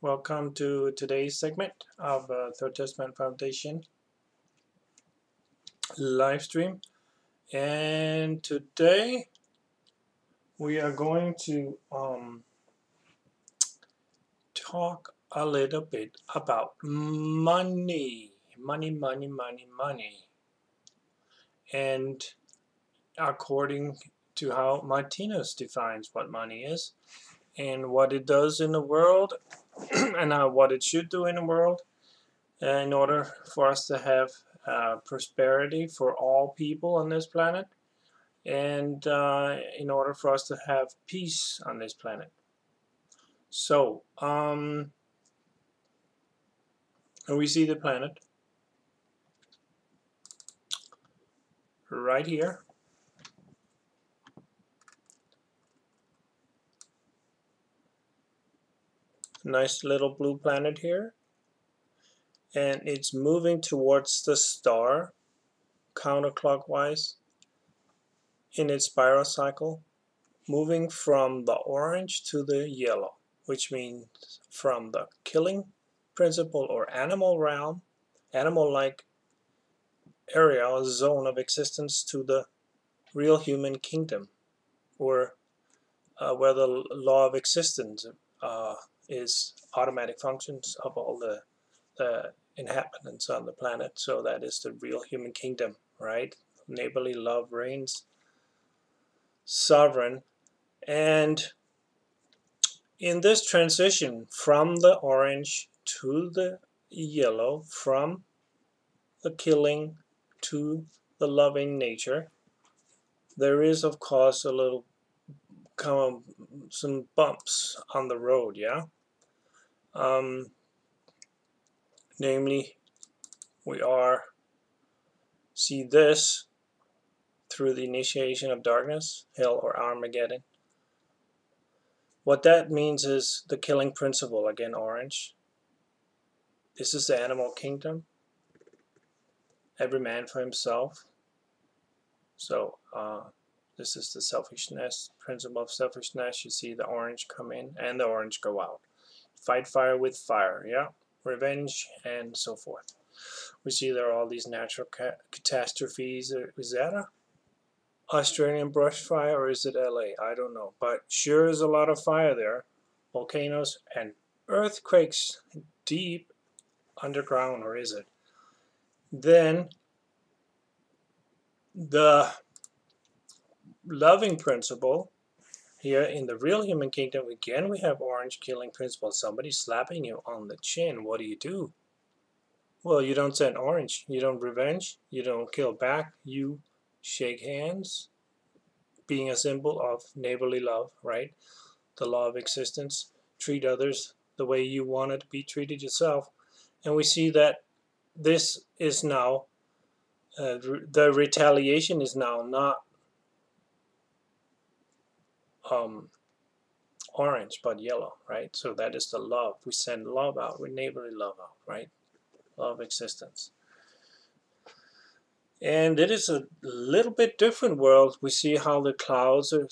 Welcome to today's segment of uh, Third Testament Foundation live stream. And today we are going to um, talk a little bit about money. Money, money, money, money. And according to how Martinus defines what money is and what it does in the world and uh, what it should do in the world uh, in order for us to have uh, prosperity for all people on this planet and uh, in order for us to have peace on this planet. So, um, we see the planet right here. Nice little blue planet here. And it's moving towards the star counterclockwise in its spiral cycle, moving from the orange to the yellow, which means from the killing principle or animal realm, animal-like area or zone of existence to the real human kingdom, or uh, where the law of existence uh, is automatic functions of all the, inhabitants on the planet. So that is the real human kingdom, right? Neighborly love reigns sovereign. And in this transition from the orange to the yellow, from the killing to the loving nature, there is of course a little of some bumps on the road, yeah? Um, namely, we are see this through the initiation of darkness, hell, or Armageddon. What that means is the killing principle, again orange. This is the animal kingdom. Every man for himself. So uh, this is the selfishness, principle of selfishness. You see the orange come in and the orange go out. Fight fire with fire, yeah? Revenge and so forth. We see there are all these natural ca catastrophes. Uh, is that a Australian brush fire or is it LA? I don't know. But sure is a lot of fire there. Volcanoes and earthquakes deep underground, or is it? Then the loving principle here in the real human kingdom. Again we have orange killing principle somebody slapping you on the chin. What do you do? Well you don't send orange. You don't revenge. You don't kill back. You shake hands, being a symbol of neighborly love, right? The law of existence, treat others the way you want to be treated yourself. And we see that this is now, uh, the retaliation is now not um, orange but yellow, right? So that is the love. We send love out, we neighborly love out, right? Love existence. And it is a little bit different world. We see how the clouds are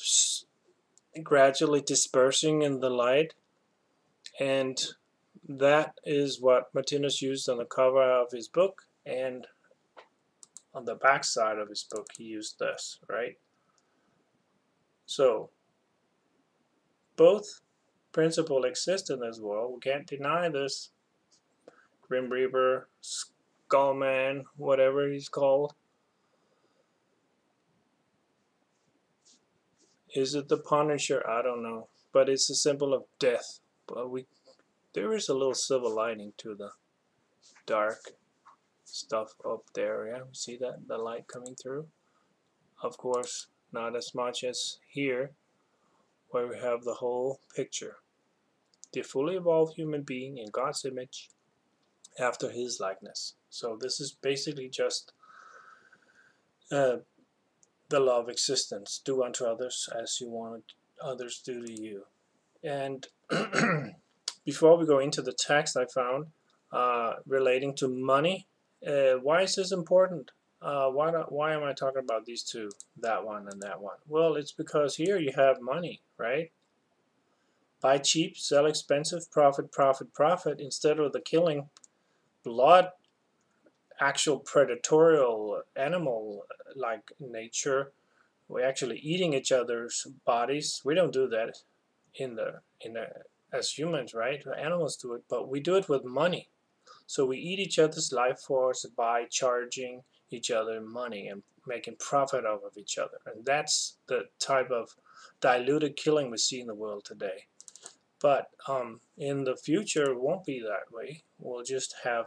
gradually dispersing in the light. And that is what Martinus used on the cover of his book. And on the back side of his book, he used this, right? So, both principle exist in this world. We can't deny this. Grim Reaper, Skullman, whatever he's called. Is it the Punisher? I don't know. But it's a symbol of death. But we there is a little silver lining to the dark stuff up there. Yeah, see that? The light coming through. Of course, not as much as here, where we have the whole picture. The fully evolved human being in God's image after his likeness. So this is basically just uh, the law of existence. Do unto others as you want others do to you. And before we go into the text I found uh, relating to money, uh, why is this important? Uh, why, not, why am I talking about these two, that one and that one? Well, it's because here you have money, right? buy cheap, sell expensive, profit, profit, profit, instead of the killing blood, actual predatorial animal like nature, we're actually eating each other's bodies. We don't do that in the in the as humans, right? Animals do it, but we do it with money. So we eat each other's life force by charging each other money and making profit off of each other. And that's the type of diluted killing we see in the world today. But um, in the future, it won't be that way. We'll just have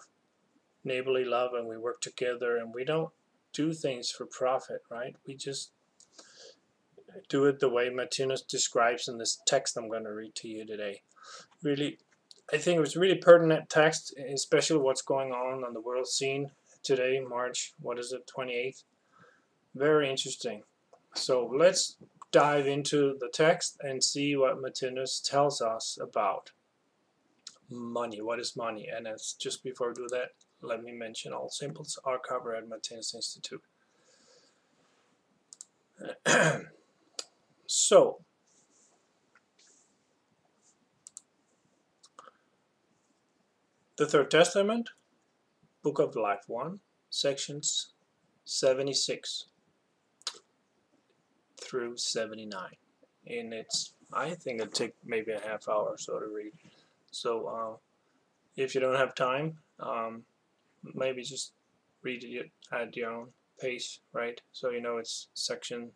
neighborly love and we work together and we don't do things for profit, right? We just do it the way Martinus describes in this text I'm going to read to you today. Really, I think it was really pertinent text, especially what's going on on the world scene today, March, what is it, 28th? Very interesting. So let's dive into the text and see what Martinus tells us about money. What is money? And it's just before I do that, let me mention all symbols are covered at Martinus Institute. so, the Third Testament, Book of Life 1, sections 76 through 79 and it's I think it'll take maybe a half hour or so to read. So uh, if you don't have time um, maybe just read it at your own pace right? So you know it's section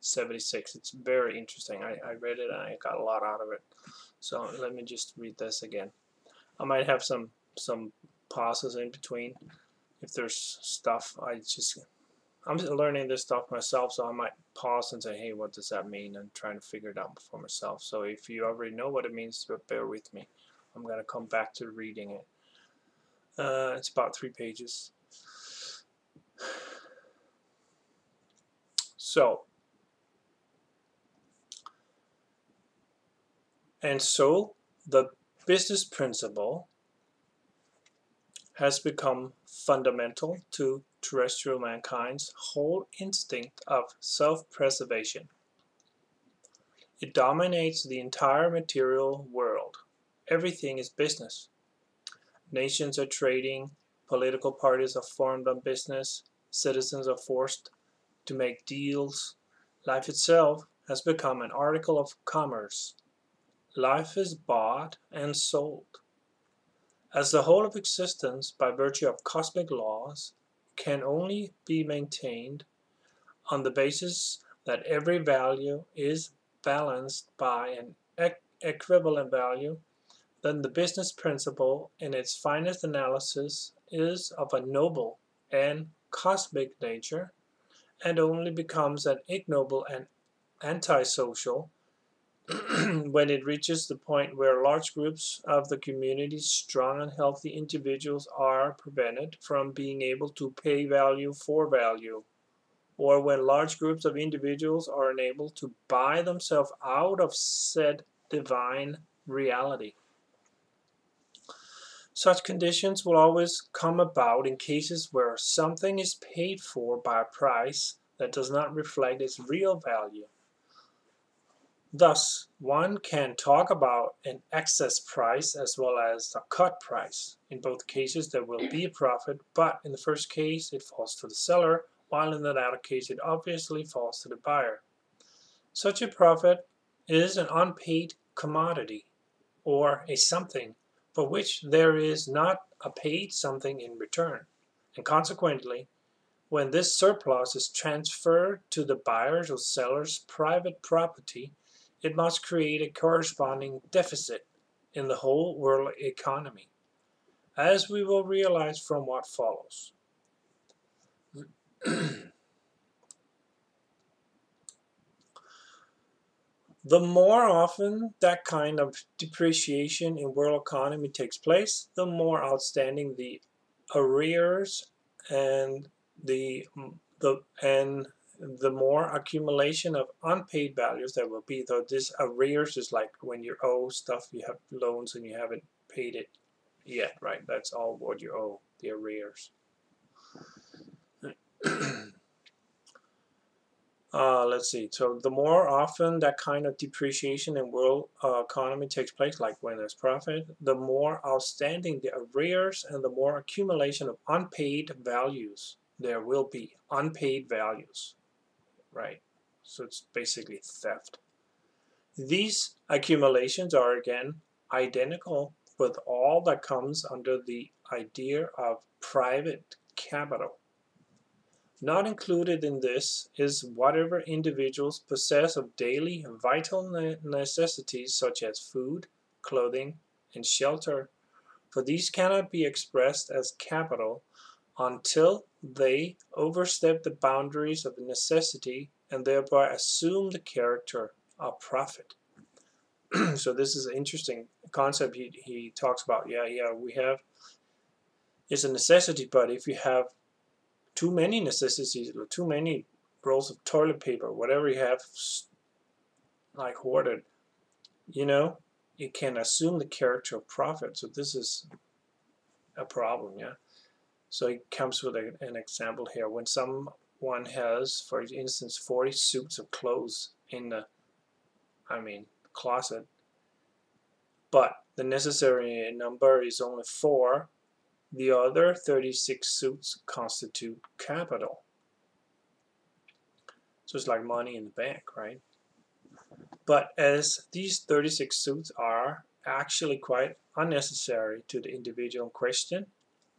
76 it's very interesting. I, I read it and I got a lot out of it. So let me just read this again. I might have some some pauses in between if there's stuff I just I'm learning this stuff myself, so I might pause and say, hey, what does that mean? And trying to figure it out for myself. So if you already know what it means, but bear with me. I'm to come back to reading it. Uh, it's about three pages. So, and so the business principle has become fundamental to terrestrial mankind's whole instinct of self-preservation. It dominates the entire material world. Everything is business. Nations are trading, political parties are formed on business, citizens are forced to make deals. Life itself has become an article of commerce. Life is bought and sold. As the whole of existence, by virtue of cosmic laws, can only be maintained on the basis that every value is balanced by an equivalent value, then the business principle in its finest analysis is of a noble and cosmic nature and only becomes an ignoble and antisocial when it reaches the point where large groups of the community's strong and healthy individuals are prevented from being able to pay value for value, or when large groups of individuals are unable to buy themselves out of said divine reality. Such conditions will always come about in cases where something is paid for by a price that does not reflect its real value. Thus, one can talk about an excess price as well as a cut price. In both cases, there will be a profit, but in the first case, it falls to the seller, while in the latter case, it obviously falls to the buyer. Such a profit is an unpaid commodity, or a something, for which there is not a paid something in return. And consequently, when this surplus is transferred to the buyer's or seller's private property, it must create a corresponding deficit in the whole world economy, as we will realize from what follows. the more often that kind of depreciation in world economy takes place, the more outstanding the arrears and the the and the more accumulation of unpaid values there will be. Though this arrears is like when you owe stuff, you have loans and you haven't paid it yet, right? That's all what you owe, the arrears. Uh, let's see. So the more often that kind of depreciation in world uh, economy takes place, like when there's profit, the more outstanding the arrears and the more accumulation of unpaid values there will be. Unpaid values, right? So it's basically theft. These accumulations are again identical with all that comes under the idea of private capital. Not included in this is whatever individuals possess of daily vital necessities such as food, clothing, and shelter, for these cannot be expressed as capital until they overstep the boundaries of necessity and thereby assume the character of profit. so this is an interesting concept he, he talks about. Yeah, yeah, we have, it's a necessity, but if you have too many necessities or too many rolls of toilet paper, whatever you have like hoarded, you know, it can assume the character of profit. So this is a problem, yeah. So it comes with a, an example here. When someone has, for instance, 40 suits of clothes in the, I mean, closet, but the necessary number is only 4, the other 36 suits constitute capital. So it's like money in the bank, right? But as these 36 suits are actually quite unnecessary to the individual in question,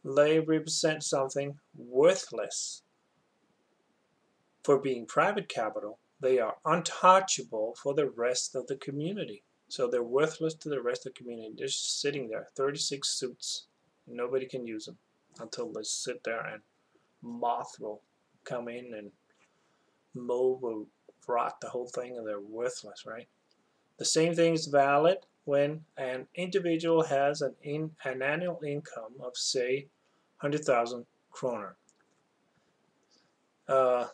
they represent something worthless. For being private capital, they are untouchable for the rest of the community. So they're worthless to the rest of the community. They're just sitting there, 36 suits. Nobody can use them until they sit there and moth will come in and mold will rot the whole thing and they're worthless, right? The same thing is valid when an individual has an, in, an annual income of, say, 100,000 kroner. Uh,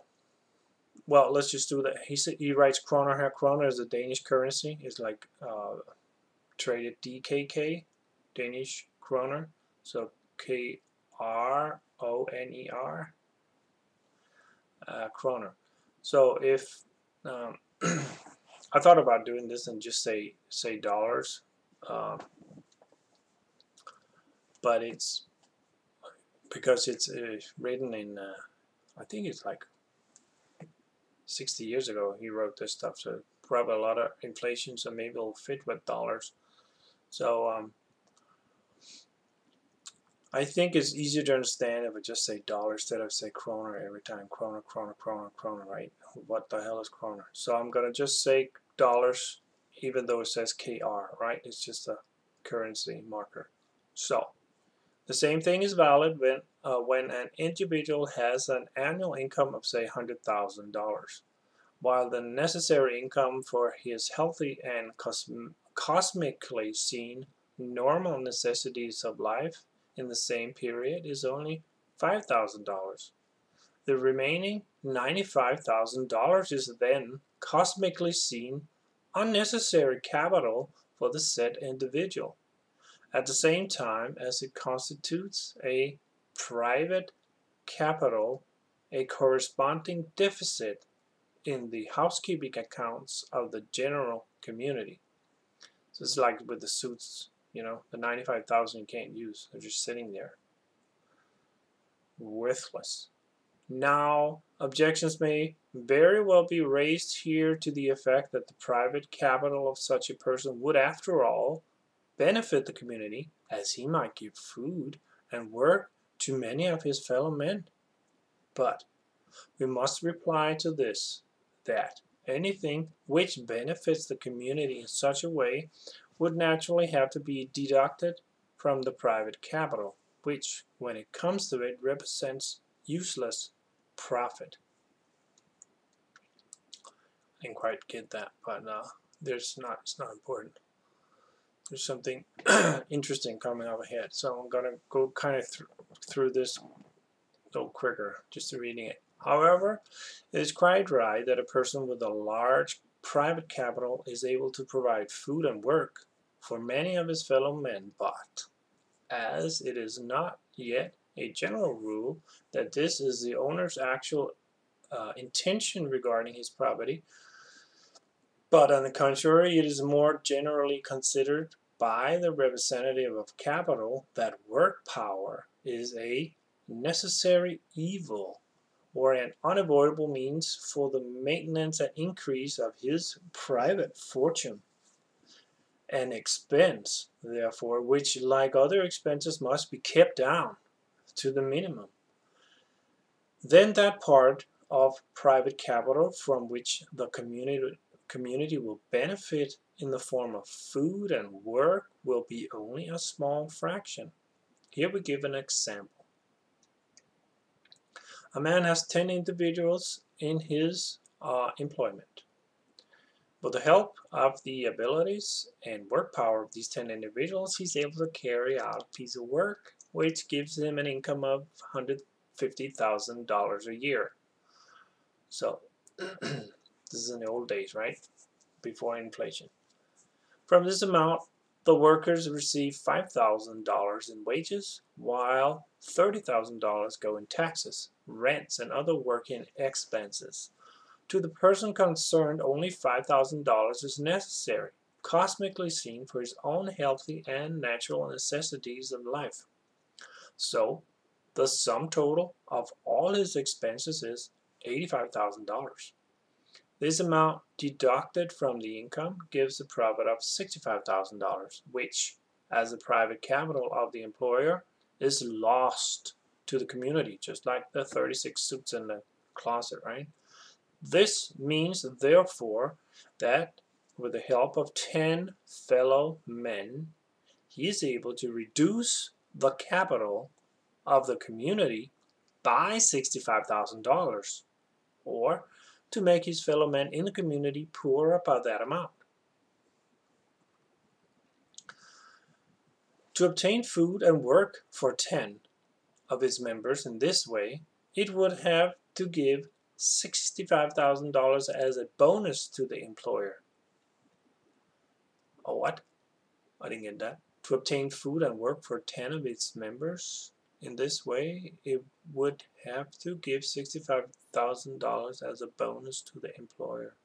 well, let's just do that. He said he writes kroner here. Kroner is a Danish currency. It's like uh, traded DKK, Danish kroner. So K R O N E R, uh, kroner. So if um, I thought about doing this and just say say dollars, um, but it's because it's uh, written in uh, I think it's like 60 years ago he wrote this stuff so probably a lot of inflation so maybe it'll fit with dollars. So um, I think it's easier to understand if I just say dollar instead of say kroner every time kroner kroner kroner kroner right? What the hell is kroner? So I'm gonna just say dollars even though it says KR right? It's just a currency marker. So the same thing is valid when, uh, when an individual has an annual income of say $100,000, while the necessary income for his healthy and cosm cosmically seen normal necessities of life in the same period is only $5,000. The remaining $95,000 is then cosmically seen unnecessary capital for the said individual at the same time as it constitutes a private capital, a corresponding deficit in the housekeeping accounts of the general community. So it's like with the suits, you know, the 95,000 you can't use. They're just sitting there. Worthless. Now, objections may very well be raised here to the effect that the private capital of such a person would, after all, benefit the community as he might give food and work to many of his fellow men. But we must reply to this that anything which benefits the community in such a way would naturally have to be deducted from the private capital, which, when it comes to it, represents useless profit. I didn't quite get that, but uh, there's not. It's not important there's something interesting coming up ahead. So I'm going to go kind of th through this a little quicker, just reading it. However, it is quite right that a person with a large private capital is able to provide food and work for many of his fellow men, but as it is not yet a general rule that this is the owner's actual uh, intention regarding his property, but on the contrary, it is more generally considered by the representative of capital that work power is a necessary evil or an unavoidable means for the maintenance and increase of his private fortune. An expense, therefore, which, like other expenses, must be kept down to the minimum. Then that part of private capital from which the community, community will benefit in the form of food and work will be only a small fraction. Here we give an example. A man has 10 individuals in his uh, employment. With the help of the abilities and work power of these 10 individuals, he's able to carry out a piece of work which gives him an income of $150,000 a year. So, this is in the old days, right? Before inflation. From this amount, the workers receive $5,000 in wages, while $30,000 go in taxes, rents, and other working expenses. To the person concerned, only $5,000 is necessary, cosmically seen, for his own healthy and natural necessities of life. So, the sum total of all his expenses is $85,000. This amount deducted from the income gives a profit of $65,000, which, as the private capital of the employer, is lost to the community, just like the 36 suits in the closet, right? This means, therefore, that with the help of 10 fellow men, he is able to reduce the capital of the community by $65,000, or to make his fellow men in the community poorer by that amount. To obtain food and work for 10 of his members in this way, it would have to give $65,000 as a bonus to the employer. Oh, what? I didn't get that. To obtain food and work for 10 of its members, in this way, it would have to give $65,000 as a bonus to the employer.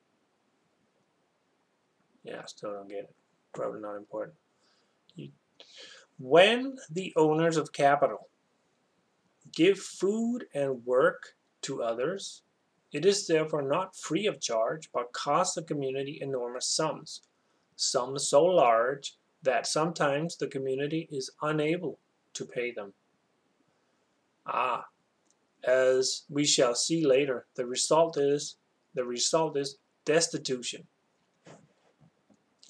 Yeah, I still don't get it. Probably not important. You, when the owners of capital give food and work to others, it is therefore not free of charge, but costs the community enormous sums, sums so large that sometimes the community is unable to pay them. Ah, as we shall see later, the result is the result is destitution,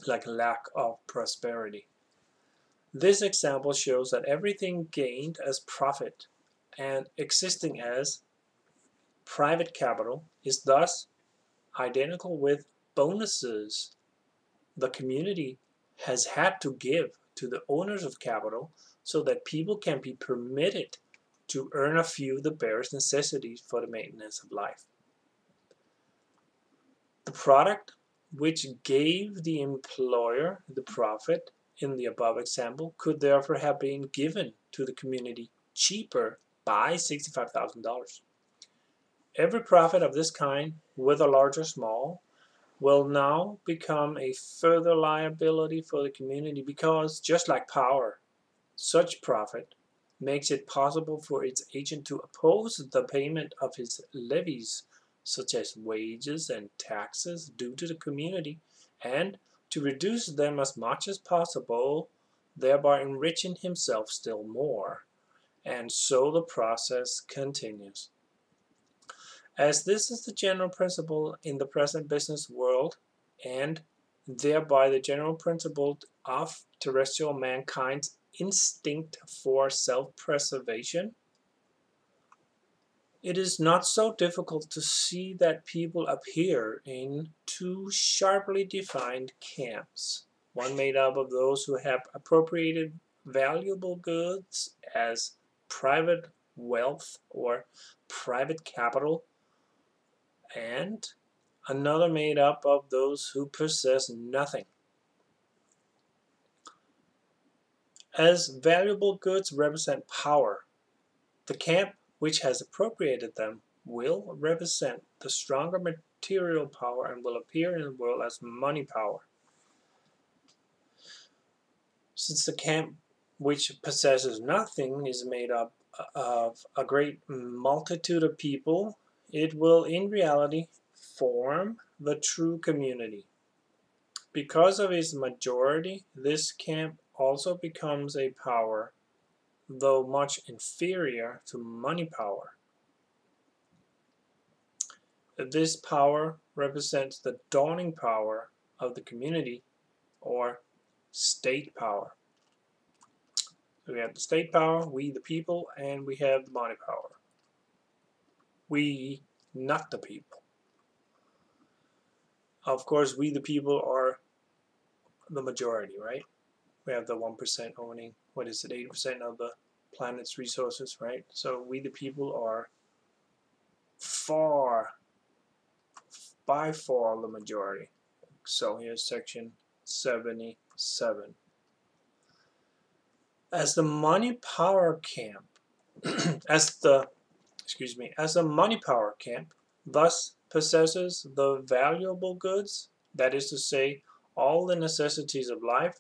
like lack of prosperity. This example shows that everything gained as profit and existing as private capital is thus identical with bonuses the community has had to give to the owners of capital so that people can be permitted to earn a few of the barest necessities for the maintenance of life. The product which gave the employer the profit in the above example could therefore have been given to the community cheaper by $65,000. Every profit of this kind, whether large or small, will now become a further liability for the community because, just like power, such profit makes it possible for its agent to oppose the payment of his levies, such as wages and taxes due to the community, and to reduce them as much as possible, thereby enriching himself still more. And so the process continues. As this is the general principle in the present business world, and thereby the general principle of terrestrial mankind's instinct for self-preservation, it is not so difficult to see that people appear in two sharply defined camps. One made up of those who have appropriated valuable goods as private wealth or private capital, and another made up of those who possess nothing as valuable goods represent power. The camp which has appropriated them will represent the stronger material power and will appear in the world as money power. Since the camp which possesses nothing is made up of a great multitude of people, it will in reality form the true community. Because of its majority, this camp also becomes a power, though much inferior to money power. This power represents the dawning power of the community or state power. So we have the state power, we the people, and we have the money power. We, not the people. Of course, we the people are the majority, right? We have the 1% owning, what is it, 80% of the planet's resources, right? So we the people are far, by far the majority. So here's section 77 as the money power camp, as the, excuse me, as the money power camp thus possesses the valuable goods, that is to say, all the necessities of life,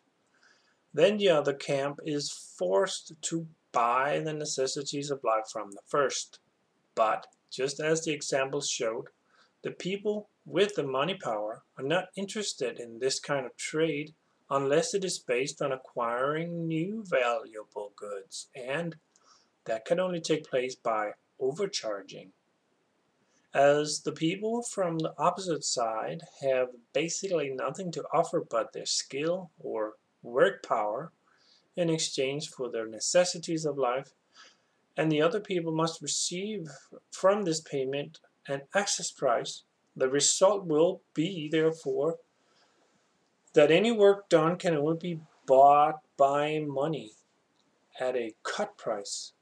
then the other camp is forced to buy the necessities of life from the first. But, just as the examples showed, the people with the money power are not interested in this kind of trade unless it is based on acquiring new valuable goods, and that can only take place by overcharging. As the people from the opposite side have basically nothing to offer but their skill or work power in exchange for their necessities of life, and the other people must receive from this payment an access price, the result will be, therefore, that any work done can only be bought by money at a cut price,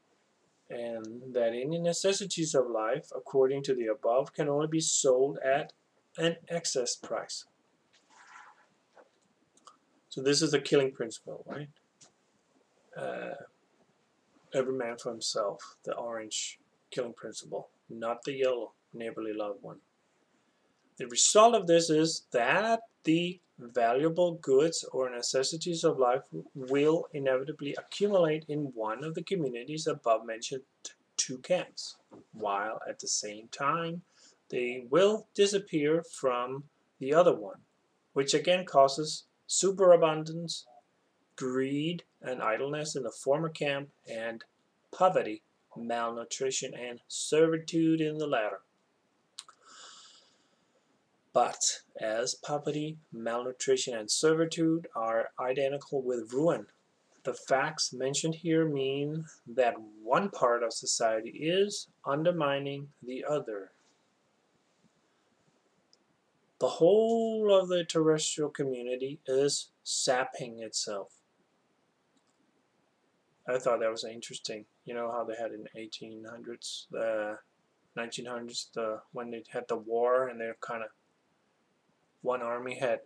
and that any necessities of life, according to the above, can only be sold at an excess price. So this is the killing principle, right? Uh, every man for himself, the orange killing principle, not the yellow neighborly love one. The result of this is that the valuable goods or necessities of life will inevitably accumulate in one of the communities above mentioned two camps, while at the same time they will disappear from the other one, which again causes superabundance, greed, and idleness in the former camp, and poverty, malnutrition, and servitude in the latter. But as poverty, malnutrition, and servitude are identical with ruin, the facts mentioned here mean that one part of society is undermining the other. The whole of the terrestrial community is sapping itself. I thought that was interesting. You know how they had in the 1800s, the 1900s, the when they had the war and they're kind of one army had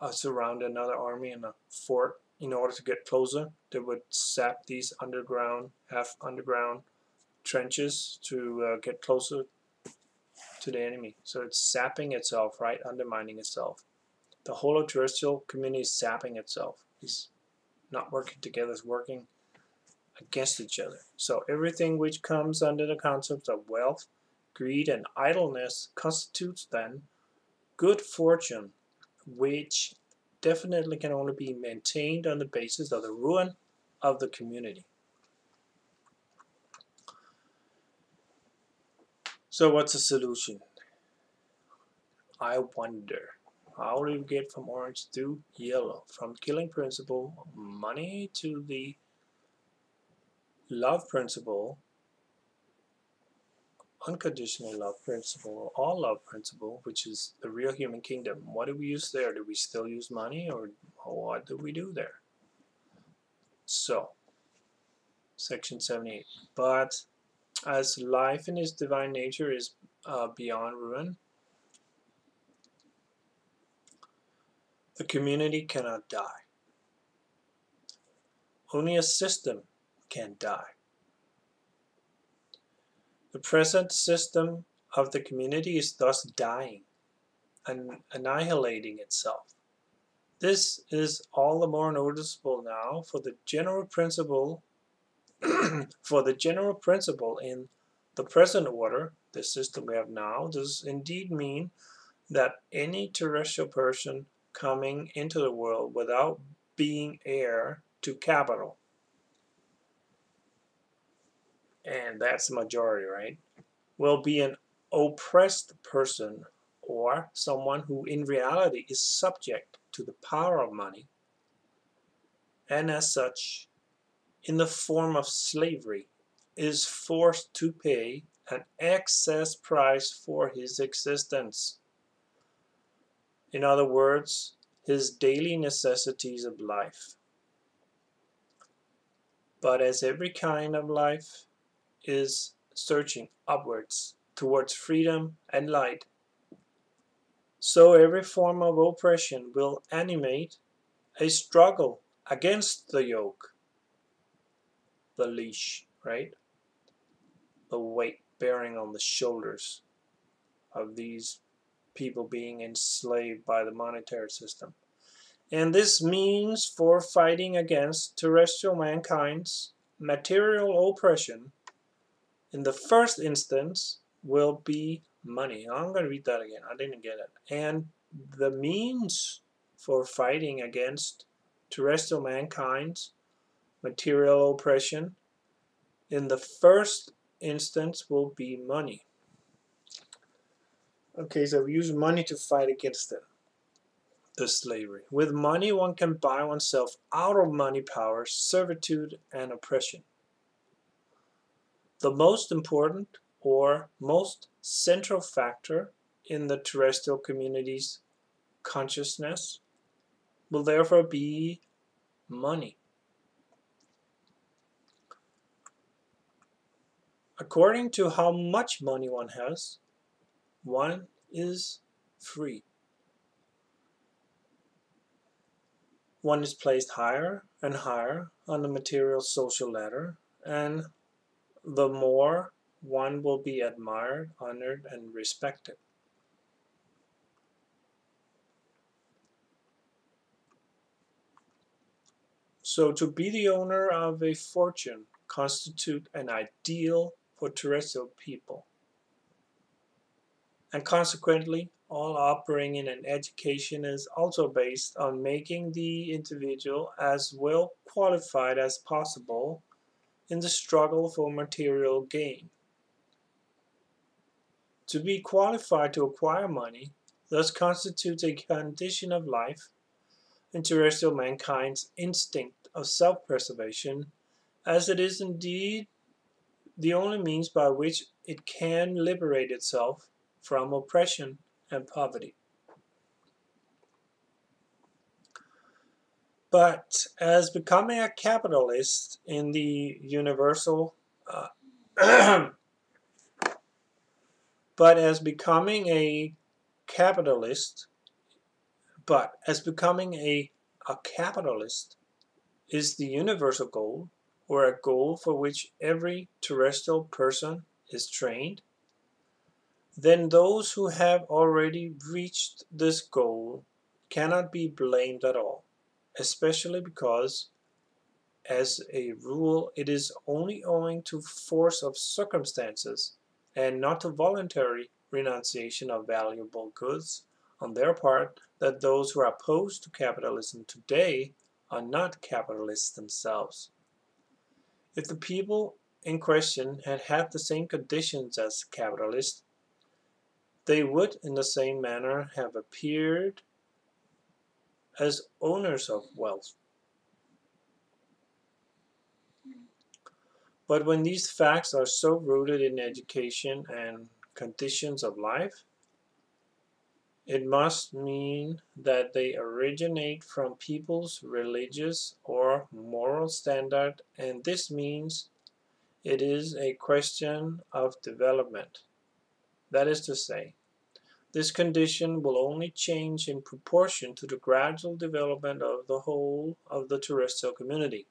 uh, surrounded another army in a fort in order to get closer. They would sap these underground, half underground trenches to uh, get closer to the enemy. So it's sapping itself, right? Undermining itself. The whole terrestrial community is sapping itself. It's not working together, it's working against each other. So everything which comes under the concept of wealth, greed, and idleness constitutes then good fortune, which definitely can only be maintained on the basis of the ruin of the community. So what's the solution? I wonder. How do you get from orange to yellow? From killing principle, money to the love principle, unconditional love principle, all love principle, which is the real human kingdom. What do we use there? Do we still use money or what do we do there? So, section 78. But as life in its divine nature is uh, beyond ruin, the community cannot die. Only a system can die. The present system of the community is thus dying and annihilating itself. This is all the more noticeable now for the general principle for the general principle in the present order, the system we have now, does indeed mean that any terrestrial person coming into the world without being heir to capital, and that's the majority, right, will be an oppressed person or someone who in reality is subject to the power of money. And as such in the form of slavery is forced to pay an excess price for his existence. In other words, his daily necessities of life. But as every kind of life is searching upwards towards freedom and light, so every form of oppression will animate a struggle against the yoke, the leash, right? The weight bearing on the shoulders of these people being enslaved by the monetary system. And this means for fighting against terrestrial mankind's material oppression, in the first instance, will be money. I'm going to read that again. I didn't get it. And the means for fighting against terrestrial mankind's material oppression in the first instance will be money. Okay, so we use money to fight against it, the slavery. With money, one can buy oneself out of money power, servitude, and oppression. The most important or most central factor in the terrestrial community's consciousness will therefore be money. According to how much money one has, one is free. One is placed higher and higher on the material social ladder, and the more one will be admired, honored, and respected. So to be the owner of a fortune constitute an ideal for terrestrial people. And consequently, all upbringing and education is also based on making the individual as well qualified as possible in the struggle for material gain. To be qualified to acquire money thus constitutes a condition of life in terrestrial mankind's instinct of self-preservation, as it is indeed the only means by which it can liberate itself from oppression and poverty. But as becoming a capitalist in the universal uh, but as becoming a capitalist, but as becoming a, a capitalist is the universal goal, or a goal for which every terrestrial person is trained, then those who have already reached this goal cannot be blamed at all, especially because, as a rule, it is only owing to force of circumstances and not to voluntary renunciation of valuable goods on their part that those who are opposed to capitalism today are not capitalists themselves. If the people in question had had the same conditions as capitalists, they would in the same manner have appeared as owners of wealth. But when these facts are so rooted in education and conditions of life, it must mean that they originate from people's religious or moral standard and this means it is a question of development. That is to say, this condition will only change in proportion to the gradual development of the whole of the terrestrial community.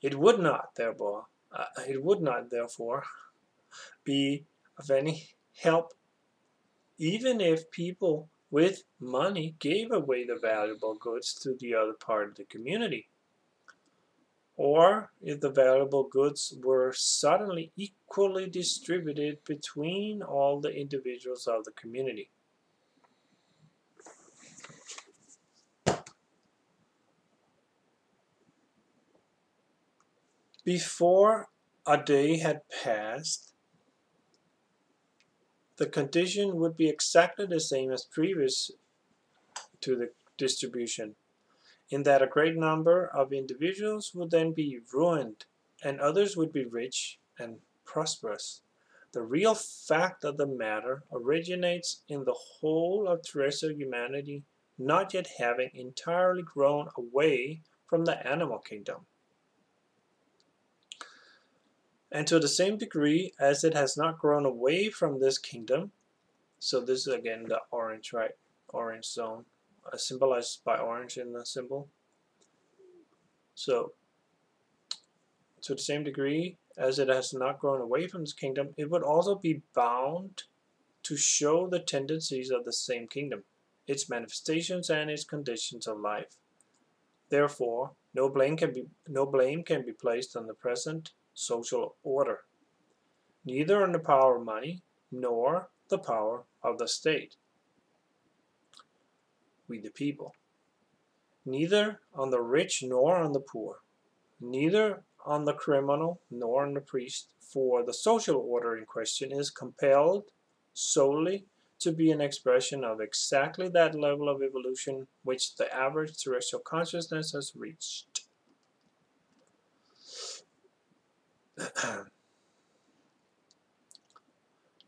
It would not, therefore, uh, it would not, therefore, be of any help even if people with money gave away the valuable goods to the other part of the community or if the valuable goods were suddenly equally distributed between all the individuals of the community. Before a day had passed, the condition would be exactly the same as previous to the distribution in that a great number of individuals would then be ruined and others would be rich and prosperous. The real fact of the matter originates in the whole of terrestrial humanity not yet having entirely grown away from the animal kingdom. And to the same degree as it has not grown away from this kingdom, so this is again the orange, right? Orange zone uh, symbolized by orange in the symbol. So, to the same degree as it has not grown away from this kingdom, it would also be bound to show the tendencies of the same kingdom, its manifestations and its conditions of life. Therefore, no blame can be, no blame can be placed on the present social order, neither on the power of money nor the power of the state we the people. Neither on the rich nor on the poor, neither on the criminal nor on the priest, for the social order in question is compelled solely to be an expression of exactly that level of evolution which the average terrestrial consciousness has reached.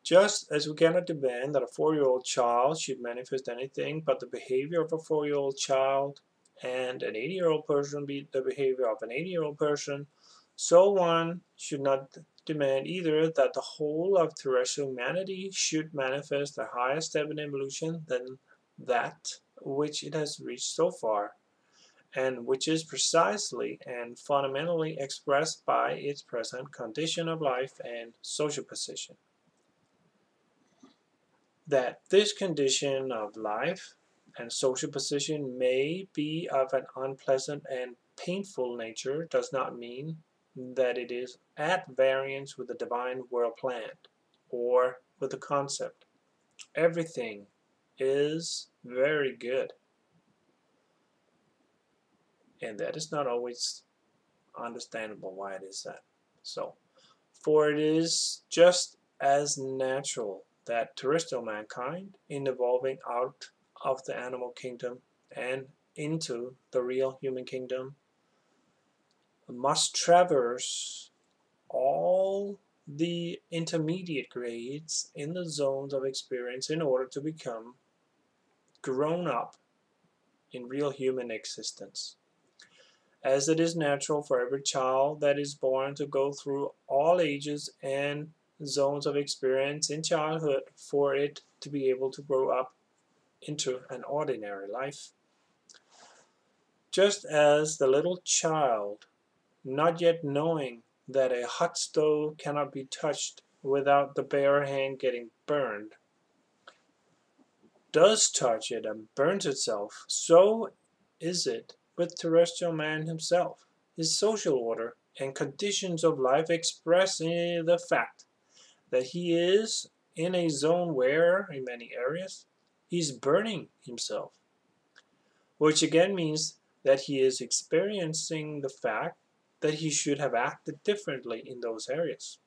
Just as we cannot demand that a four-year-old child should manifest anything but the behavior of a four-year-old child and an 80-year-old person be the behavior of an 80-year-old person, so one should not demand either that the whole of terrestrial humanity should manifest a higher step in evolution than that which it has reached so far, and which is precisely and fundamentally expressed by its present condition of life and social position that this condition of life and social position may be of an unpleasant and painful nature does not mean that it is at variance with the divine world plan or with the concept. Everything is very good. And that is not always understandable why it is that. So, for it is just as natural that terrestrial mankind, in evolving out of the animal kingdom and into the real human kingdom, must traverse all the intermediate grades in the zones of experience in order to become grown up in real human existence. As it is natural for every child that is born to go through all ages and zones of experience in childhood for it to be able to grow up into an ordinary life. Just as the little child, not yet knowing that a hot stove cannot be touched without the bare hand getting burned, does touch it and burns itself, so is it with terrestrial man himself. His social order and conditions of life express the fact that he is in a zone where, in many areas, he's burning himself. Which again means that he is experiencing the fact that he should have acted differently in those areas.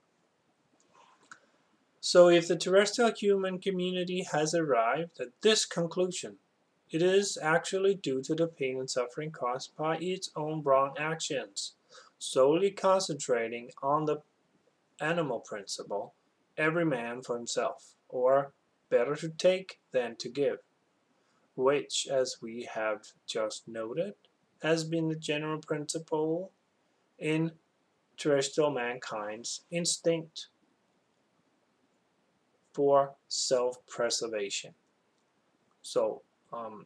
So if the terrestrial human community has arrived at this conclusion, it is actually due to the pain and suffering caused by its own wrong actions, solely concentrating on the animal principle every man for himself, or better to take than to give, which, as we have just noted, has been the general principle in terrestrial mankind's instinct for self-preservation. So, um,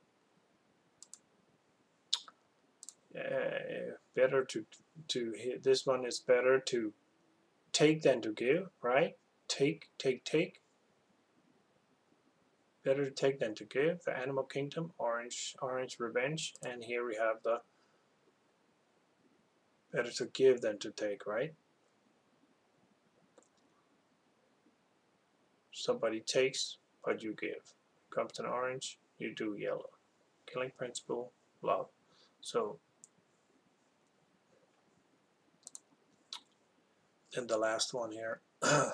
uh, better to to this one is better to take than to give, right? take, take, take. Better to take than to give. The Animal Kingdom, Orange, Orange Revenge, and here we have the better to give than to take, right? Somebody takes, but you give. Comes an orange, you do yellow. Killing principle, love. So, and the last one here. the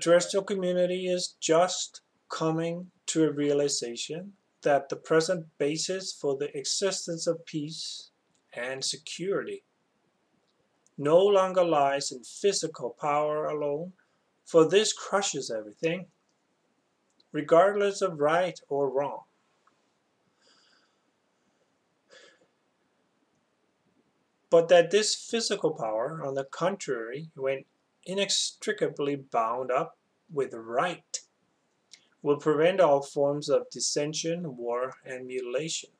terrestrial community is just coming to a realization that the present basis for the existence of peace and security no longer lies in physical power alone, for this crushes everything, regardless of right or wrong. But that this physical power, on the contrary, when inextricably bound up with right, will prevent all forms of dissension, war, and mutilation.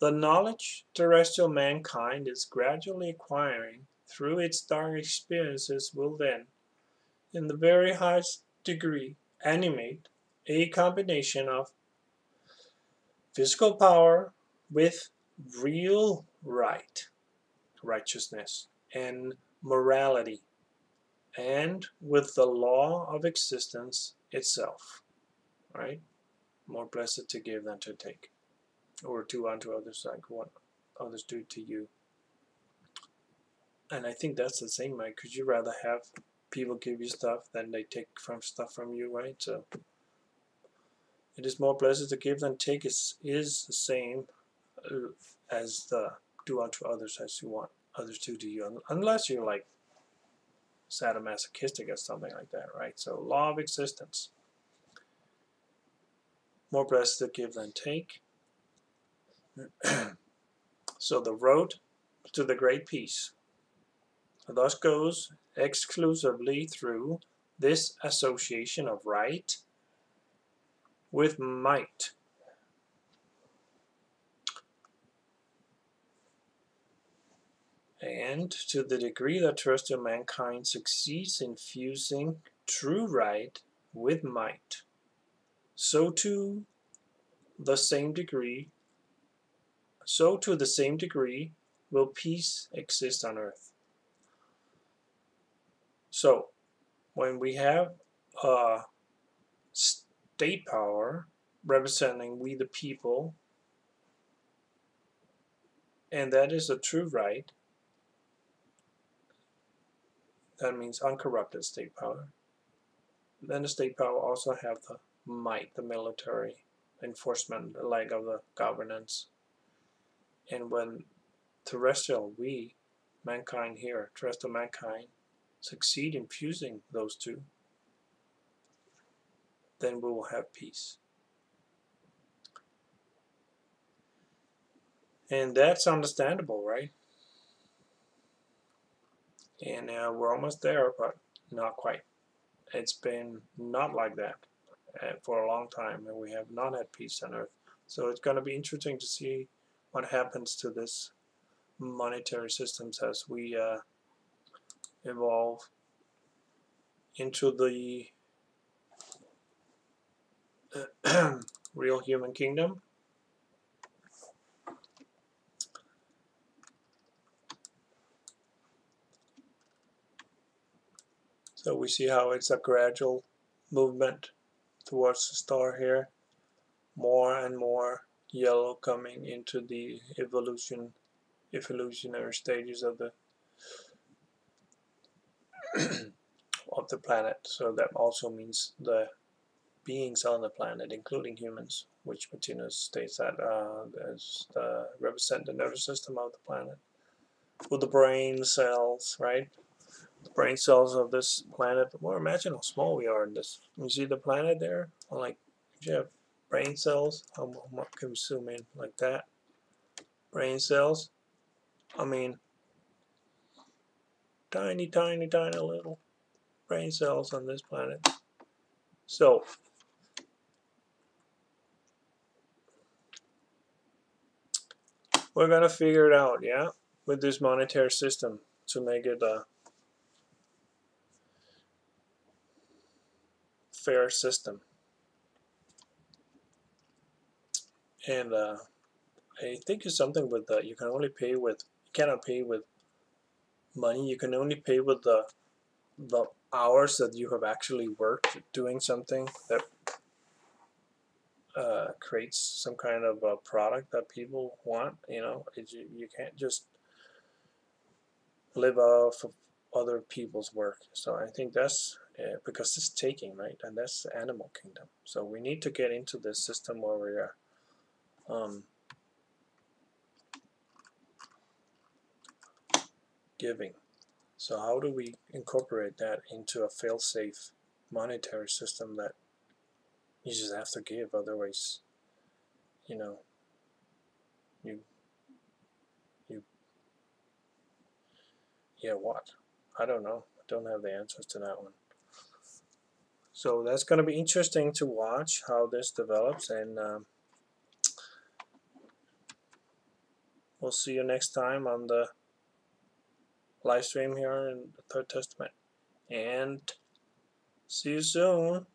The knowledge terrestrial mankind is gradually acquiring through its dark experiences will then, in the very highest degree, animate a combination of physical power with real right, righteousness, and morality, and with the law of existence itself. Right? More blessed to give than to take or do unto others like what others do to you. And I think that's the same, right? Could you rather have people give you stuff than they take from stuff from you, right? So it is more blessed to give than take is is the same uh, as the do unto others as you want others to do you, unless you're like sadomasochistic or something like that, right? So law of existence. More blessed to give than take. so the road to the great peace thus goes exclusively through this association of right with might. And to the degree that terrestrial mankind succeeds in fusing true right with might, so to the same degree so to the same degree will peace exist on earth. So, when we have a state power representing we the people, and that is a true right, that means uncorrupted state power. Then the state power also have the might, the military enforcement the leg of the governance. And when terrestrial, we, mankind here, terrestrial mankind, succeed in fusing those two, then we will have peace. And that's understandable, right? And uh, we're almost there, but not quite. It's been not like that uh, for a long time, and we have not had peace on Earth. So it's going to be interesting to see what happens to this monetary systems as we uh, evolve into the real human kingdom. So we see how it's a gradual movement towards the star here. More and more yellow coming into the evolution evolutionary stages of the of the planet so that also means the beings on the planet including humans which Martinus states that uh, as the represent the nervous system of the planet with the brain cells right the brain cells of this planet well imagine how small we are in this you see the planet there like if you have brain cells. How much can we zoom in like that? Brain cells. I mean, tiny, tiny, tiny little brain cells on this planet. So, we're going to figure it out, yeah, with this monetary system to make it a fair system. And uh, I think it's something with that you can only pay with, you cannot pay with money. You can only pay with the the hours that you have actually worked doing something that uh, creates some kind of a product that people want. You know, you, you can't just live off of other people's work. So I think that's uh, because it's taking, right? And that's animal kingdom. So we need to get into this system where we are um, giving. So how do we incorporate that into a fail-safe monetary system that you just have to give, otherwise, you know, you, you, yeah, what? I don't know. I don't have the answers to that one. So that's going to be interesting to watch how this develops and um, we'll see you next time on the live stream here in the Third Testament. And see you soon.